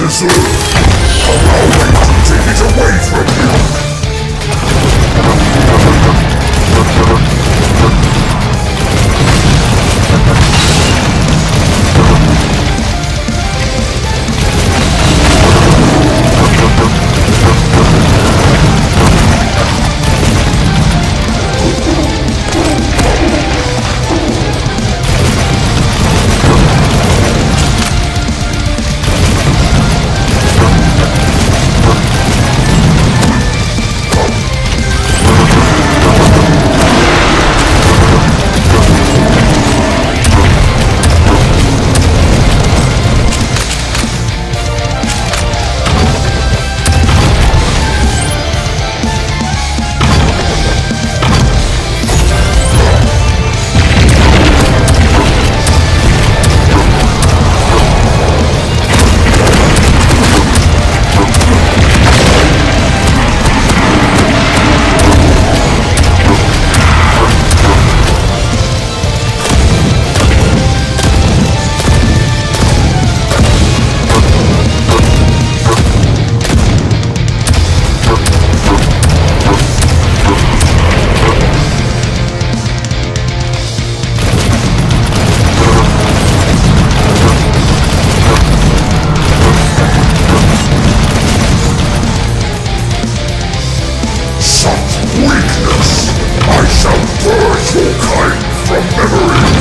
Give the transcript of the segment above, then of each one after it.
I'll to take it away from you. I shall purge kind from memory.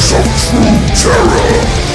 of true terror.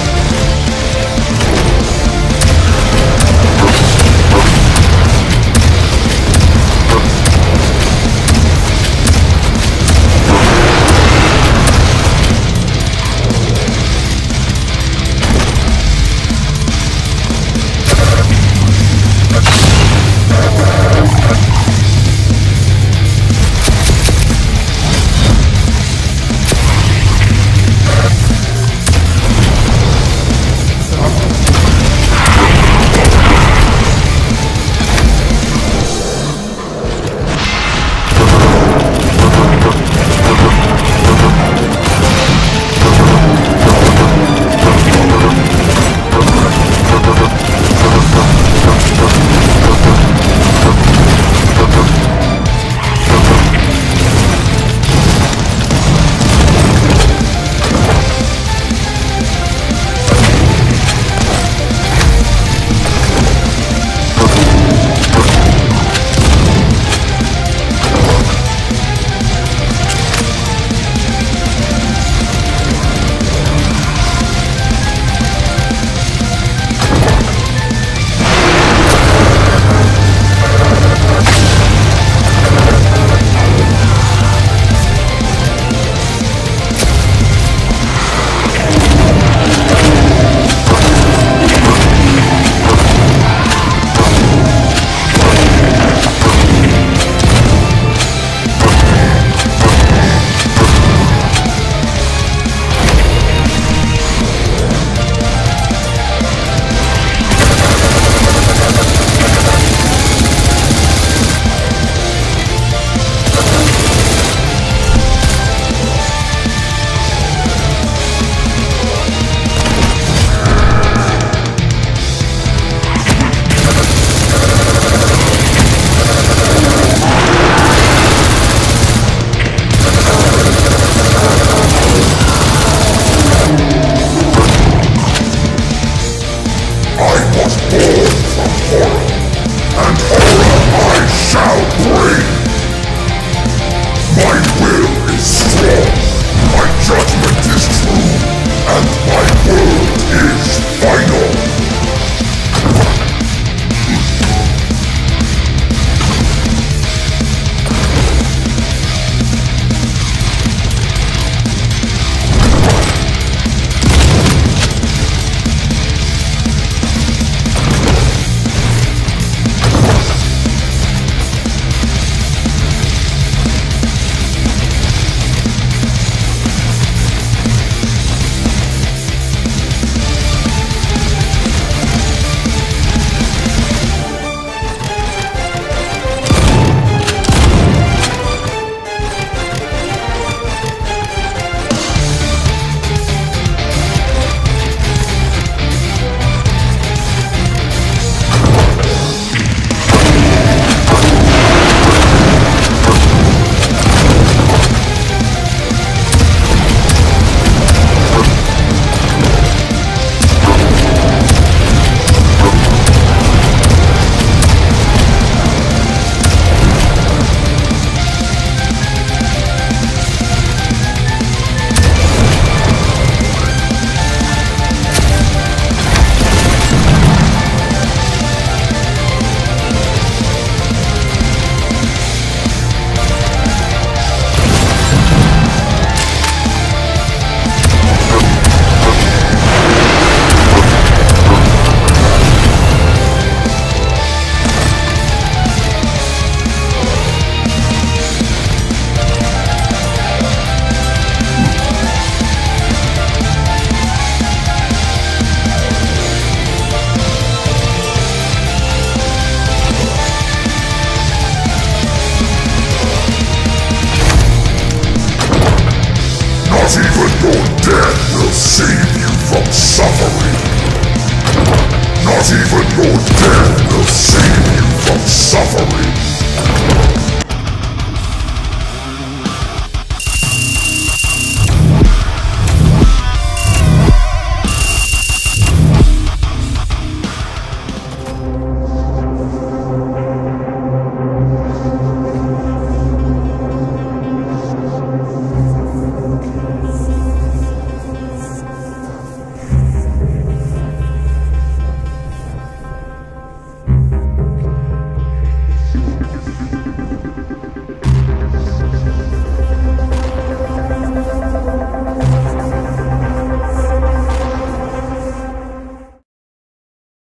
Death will save you from suffering. Not even your death will save you from suffering.